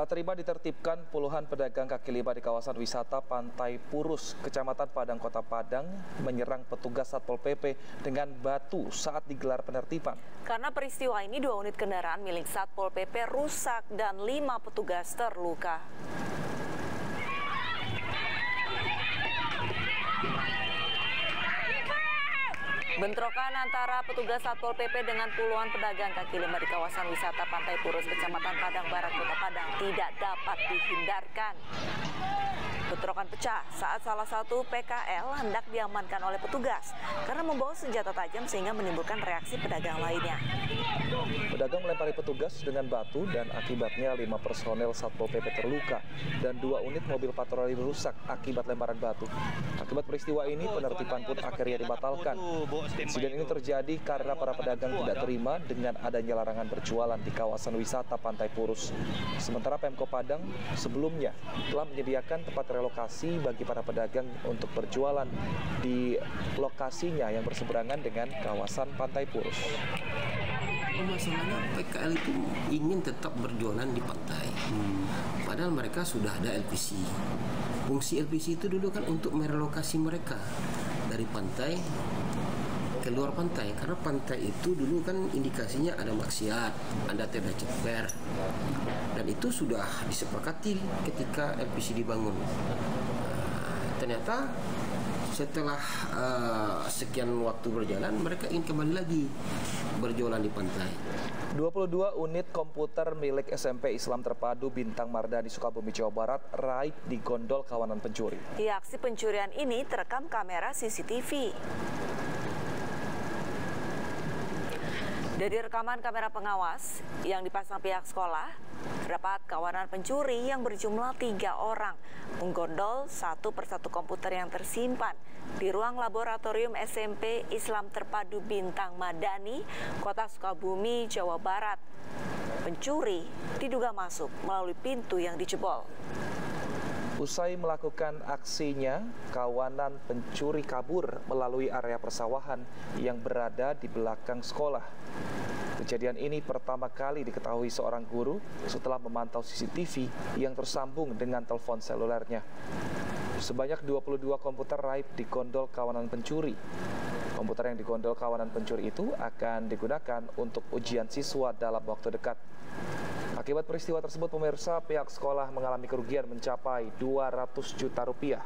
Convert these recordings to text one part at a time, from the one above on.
Tak terima ditertibkan puluhan pedagang kaki lima di kawasan wisata Pantai Purus, Kecamatan Padang, Kota Padang, menyerang petugas Satpol PP dengan batu saat digelar penertiban. Karena peristiwa ini, dua unit kendaraan milik Satpol PP rusak dan lima petugas terluka. Bentrokan antara petugas Satpol PP dengan puluhan pedagang kaki lima di kawasan wisata Pantai Purus, Kecamatan Padang Barat, Kota Padang tidak dapat dihindarkan. Bentrokan pecah saat salah satu PKL hendak diamankan oleh petugas karena membawa senjata tajam sehingga menimbulkan reaksi pedagang lainnya. Pedagang melempari petugas dengan batu dan akibatnya lima personel Satpol PP terluka dan dua unit mobil patroli rusak akibat lemparan batu. Akibat peristiwa ini penertiban pun akhirnya dibatalkan. Insiden ini terjadi karena para pedagang tidak terima dengan adanya larangan berjualan di kawasan wisata Pantai Purus. Sementara Pemko Padang sebelumnya telah menyediakan tempat relokasi bagi para pedagang untuk berjualan di lokasinya yang berseberangan dengan kawasan Pantai Purus. Masalahnya PKL itu ingin tetap berjualan di pantai, hmm. padahal mereka sudah ada LPC. Fungsi LPC itu dulu kan untuk merelokasi mereka dari pantai ke luar pantai karena pantai itu dulu kan indikasinya ada maksiat, ada tenda ceper dan itu sudah disepakati ketika LPC dibangun. Nah, ternyata setelah uh, sekian waktu berjalan mereka ingin kembali lagi berjualan di pantai. 22 unit komputer milik SMP Islam Terpadu Bintang Marda di Sukabumi, Jawa Barat raib di gondol kawanan pencuri. Di aksi pencurian ini terekam kamera CCTV. Dari rekaman kamera pengawas yang dipasang pihak sekolah, terdapat kawanan pencuri yang berjumlah tiga orang menggondol satu persatu komputer yang tersimpan di ruang laboratorium SMP Islam Terpadu Bintang Madani, Kota Sukabumi, Jawa Barat. Pencuri diduga masuk melalui pintu yang dijebol. Usai melakukan aksinya, kawanan pencuri kabur melalui area persawahan yang berada di belakang sekolah. Kejadian ini pertama kali diketahui seorang guru setelah memantau CCTV yang tersambung dengan telepon selulernya. Sebanyak 22 komputer raib di gondol kawanan pencuri. Komputer yang digondol kawanan pencuri itu akan digunakan untuk ujian siswa dalam waktu dekat. Akibat peristiwa tersebut, pemirsa pihak sekolah mengalami kerugian mencapai 200 juta rupiah.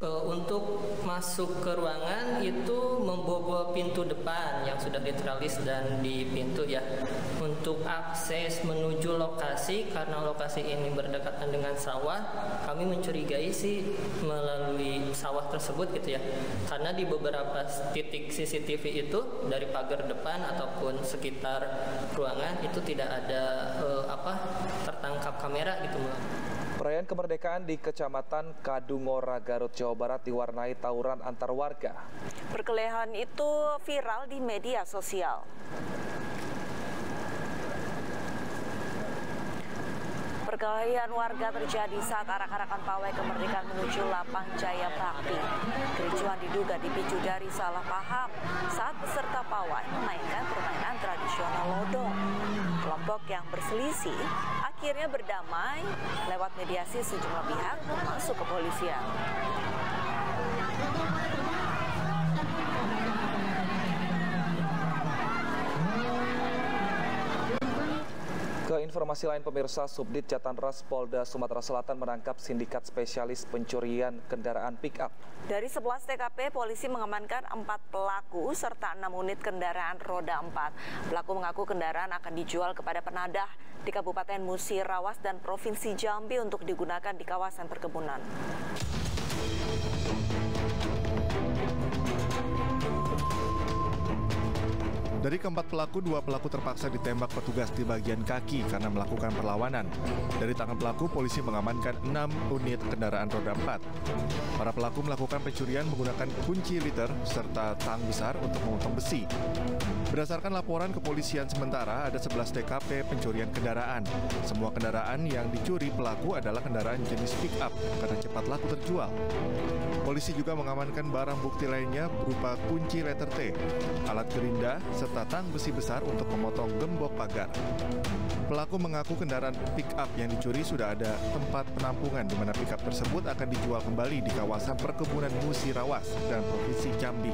Eh, untuk masuk ke ruangan itu membobol pintu depan yang sudah diteralis dan di pintu ya. Untuk akses menuju lokasi karena lokasi ini berdekatan dengan sawah, kami mencurigai sih melalui sawah tersebut gitu ya. Karena di beberapa titik CCTV itu dari pagar depan ataupun sekitar ruangan itu tidak ada uh, apa tertangkap kamera gitu. Perayaan kemerdekaan di Kecamatan Kadungora, Garut, Jawa Barat diwarnai tawuran antar warga. Perkelahian itu viral di media sosial. Perkelahian warga terjadi saat arak-arakan pawai kemerdekaan menuju Lapang Jaya Bakti. Kericuan diduga dipicu dari salah paham saat peserta pawai memainkan permainan tradisional lodong. Kelompok yang berselisih akhirnya berdamai lewat mediasi sejumlah pihak termasuk kepolisian. Ke informasi lain pemirsa, Subdit Jatanras Polda Sumatera Selatan menangkap sindikat spesialis pencurian kendaraan pick-up. Dari 11 TKP, polisi mengamankan 4 pelaku serta 6 unit kendaraan roda 4. Pelaku mengaku kendaraan akan dijual kepada penadah di Kabupaten Musirawas dan Provinsi Jambi untuk digunakan di kawasan perkebunan. Dari keempat pelaku, dua pelaku terpaksa ditembak petugas di bagian kaki karena melakukan perlawanan. Dari tangan pelaku, polisi mengamankan enam unit kendaraan roda empat. Para pelaku melakukan pencurian menggunakan kunci liter serta tang besar untuk memotong besi. Berdasarkan laporan kepolisian sementara, ada 11 TKP pencurian kendaraan. Semua kendaraan yang dicuri pelaku adalah kendaraan jenis pick-up karena cepat laku terjual. Polisi juga mengamankan barang bukti lainnya berupa kunci letter T, alat gerinda, serta tang besi besar untuk memotong gembok pagar. Pelaku mengaku kendaraan pick up yang dicuri sudah ada tempat penampungan di mana pick up tersebut akan dijual kembali di kawasan perkebunan Musirawas dan Provinsi Jambi.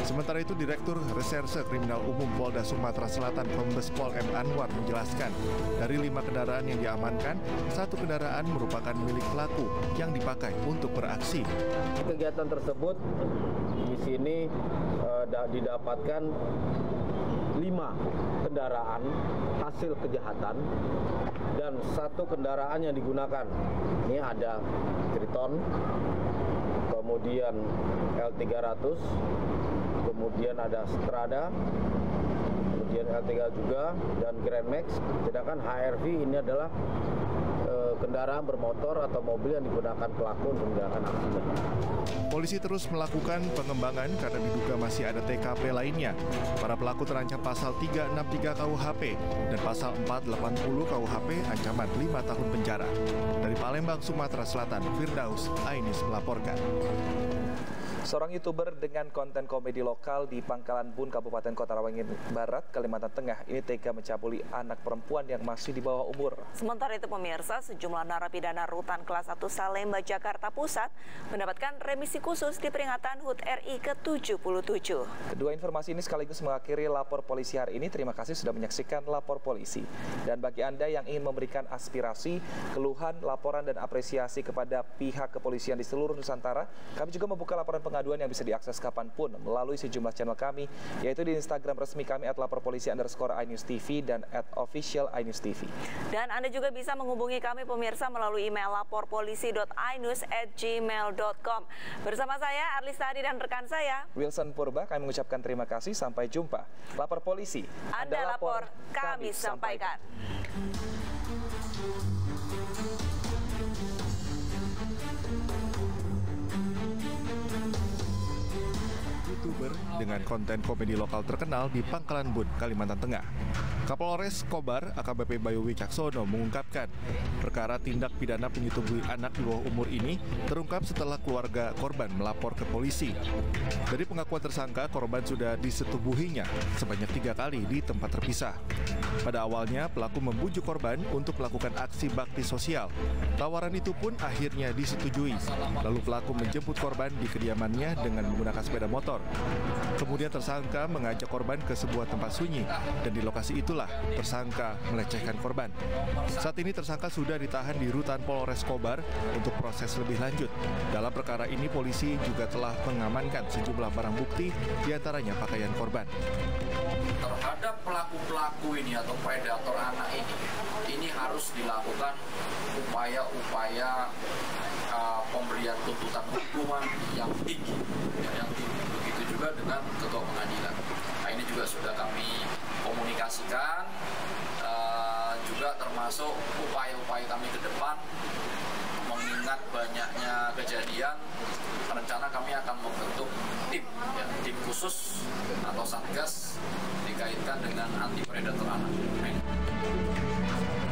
Sementara itu, Direktur Reserse Kriminal Umum Polda Sumatera Selatan Kombes Pol M. Anwar menjelaskan, dari lima kendaraan yang diamankan, satu kendaraan merupakan milik pelaku yang dipakai untuk beraksi. Kegiatan tersebut di sini uh, didapatkan lima kendaraan hasil kejahatan dan satu kendaraan yang digunakan. Ini ada Triton, kemudian L300, kemudian ada Strada, kemudian L3 juga dan Grand Max. Sedangkan HRV ini adalah kendaraan bermotor atau mobil yang digunakan pelaku untuk menjalankan aksinya. Polisi terus melakukan pengembangan karena diduga masih ada TKP lainnya. Para pelaku terancam pasal 363 KUHP dan pasal 480 KUHP ancaman 5 tahun penjara. Dari Palembang, Sumatera Selatan, Firdaus Ainis melaporkan. Seorang youtuber dengan konten komedi lokal di Pangkalan Bun, Kabupaten Kota Rawangin Barat, Kalimantan Tengah, ini tega mencabuli anak perempuan yang masih di bawah umur. Sementara itu pemirsa, sejumlah narapidana rutan kelas 1 Salemba, Jakarta Pusat mendapatkan remisi khusus di peringatan HUT RI ke-77. Kedua informasi ini sekaligus mengakhiri lapor polisi hari ini. Terima kasih sudah menyaksikan lapor polisi. Dan bagi Anda yang ingin memberikan aspirasi, keluhan, laporan, dan apresiasi kepada pihak kepolisian di seluruh Nusantara, kami juga membuka laporan pengaduan pengaduan yang bisa diakses kapan pun melalui sejumlah channel kami, yaitu di Instagram resmi kami at lapor polisi underscore iNews TV dan at official iNews TV. Dan Anda juga bisa menghubungi kami pemirsa melalui email laporpolisi.inews at gmail.com. Bersama saya, Arlis Tadi dan rekan saya, Wilson Purba, kami mengucapkan terima kasih. Sampai jumpa. Lapor polisi. Anda, Anda lapor, kami, kami sampaikan. sampaikan. Youtuber dengan konten komedi lokal terkenal di Pangkalan Bun, Kalimantan Tengah. Kapolres Kobar AKBP Bayu Wicaksono mengungkapkan perkara tindak pidana penyetubui anak di bawah umur ini terungkap setelah keluarga korban melapor ke polisi. Dari pengakuan tersangka, korban sudah disetubuhinya sebanyak tiga kali di tempat terpisah. Pada awalnya, pelaku membujuk korban untuk melakukan aksi bakti sosial. Tawaran itu pun akhirnya disetujui. Lalu pelaku menjemput korban di kediamannya dengan menggunakan sepeda motor. Kemudian tersangka mengajak korban ke sebuah tempat sunyi dan di lokasi itu itulah tersangka melecehkan korban. Saat ini tersangka sudah ditahan di rutan Polres Kobar untuk proses lebih lanjut. Dalam perkara ini polisi juga telah mengamankan sejumlah barang bukti di antaranya pakaian korban. Terhadap pelaku-pelaku ini atau predator anak ini, ini harus dilakukan upaya-upaya uh, pemberian tuntutan hukuman yang tinggi, ya, yang tinggi. Begitu juga dengan ketua pengadilan. Nah, ini juga sudah kami komunikasikan uh, juga termasuk upaya-upaya kami ke depan mengingat banyaknya kejadian rencana kami akan membentuk tim ya, tim khusus atau satgas dikaitkan dengan anti predator anak.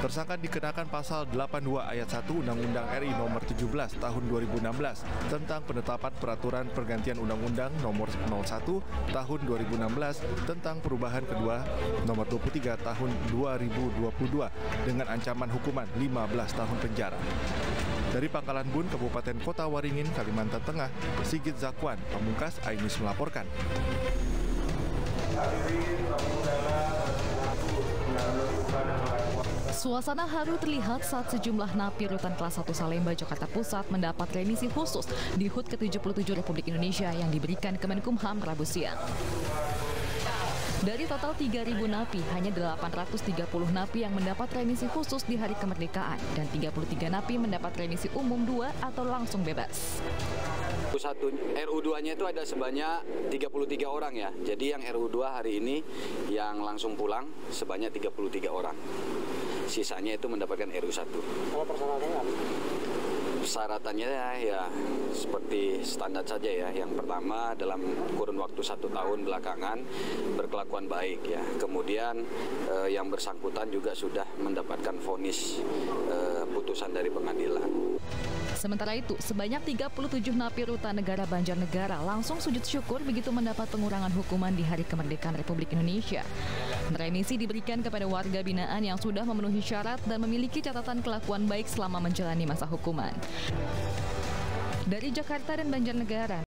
Tersangka dikenakan pasal 82 ayat 1 Undang-Undang RI nomor 17 tahun 2016 tentang penetapan peraturan pergantian Undang-Undang nomor 01 tahun 2016 tentang perubahan kedua nomor 23 tahun 2022 dengan ancaman hukuman 15 tahun penjara. Dari Pangkalan Bun, Kabupaten Kota Waringin, Kalimantan Tengah, Sigit Zakwan, Pamungkas, Ainus melaporkan. Suasana haru terlihat saat sejumlah napi rutan kelas 1 Salemba, Jakarta Pusat mendapat remisi khusus di HUT ke-77 Republik Indonesia yang diberikan Kemenkumham Rabu siang. Dari total 3.000 napi, hanya 830 napi yang mendapat remisi khusus di hari kemerdekaan dan 33 napi mendapat remisi umum 2 atau langsung bebas. Satu RU2-nya itu ada sebanyak 33 orang ya. Jadi yang RU2 hari ini yang langsung pulang sebanyak 33 orang sisanya itu mendapatkan RU1. Kalau persyaratannya apa? Persyaratannya ya, ya seperti standar saja ya. Yang pertama dalam kurun waktu satu tahun belakangan berkelakuan baik ya. Kemudian eh, yang bersangkutan juga sudah mendapatkan vonis eh, putusan dari pengadilan. Sementara itu, sebanyak 37 napi rutan negara Banjarnegara langsung sujud syukur begitu mendapat pengurangan hukuman di Hari Kemerdekaan Republik Indonesia. Remisi diberikan kepada warga binaan yang sudah memenuhi syarat dan memiliki catatan kelakuan baik selama menjalani masa hukuman. Dari Jakarta dan Banjarnegara,